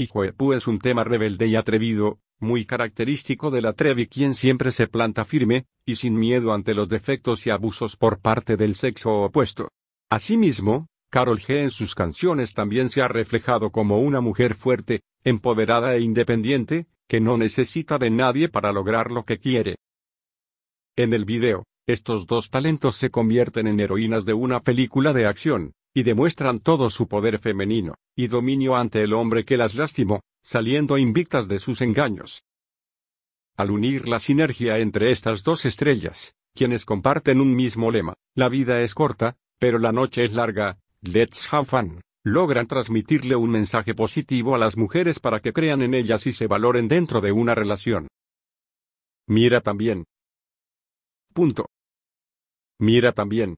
Y Coepu es un tema rebelde y atrevido, muy característico de la Trevi quien siempre se planta firme, y sin miedo ante los defectos y abusos por parte del sexo opuesto. Asimismo, Carol G en sus canciones también se ha reflejado como una mujer fuerte, empoderada e independiente, que no necesita de nadie para lograr lo que quiere. En el video, estos dos talentos se convierten en heroínas de una película de acción, y demuestran todo su poder femenino, y dominio ante el hombre que las lastimó, saliendo invictas de sus engaños. Al unir la sinergia entre estas dos estrellas, quienes comparten un mismo lema, la vida es corta, pero la noche es larga, let's have fun, logran transmitirle un mensaje positivo a las mujeres para que crean en ellas y se valoren dentro de una relación. Mira también. Punto. Mira también,